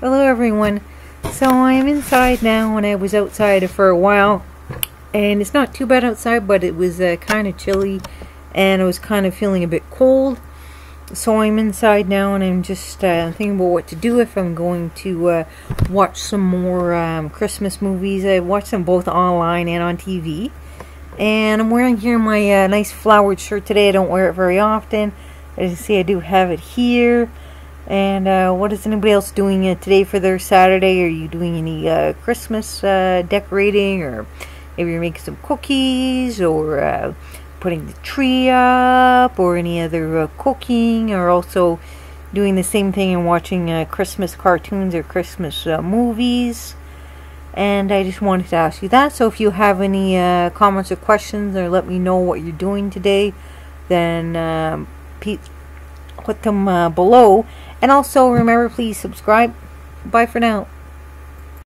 Hello everyone. So I'm inside now and I was outside for a while and it's not too bad outside but it was uh, kind of chilly and I was kind of feeling a bit cold. So I'm inside now and I'm just uh, thinking about what to do if I'm going to uh, watch some more um, Christmas movies. I watch them both online and on TV. And I'm wearing here my uh, nice flowered shirt today. I don't wear it very often. As you see I do have it here. And uh, what is anybody else doing uh, today for their Saturday? Are you doing any uh, Christmas uh, decorating, or maybe you're making some cookies, or uh, putting the tree up, or any other uh, cooking, or also doing the same thing and watching Christmas cartoons or Christmas movies? And I just wanted to ask you that. So if you have any comments or questions, or let me know what you're doing today, then um, put them below and also remember, please subscribe. Bye for now.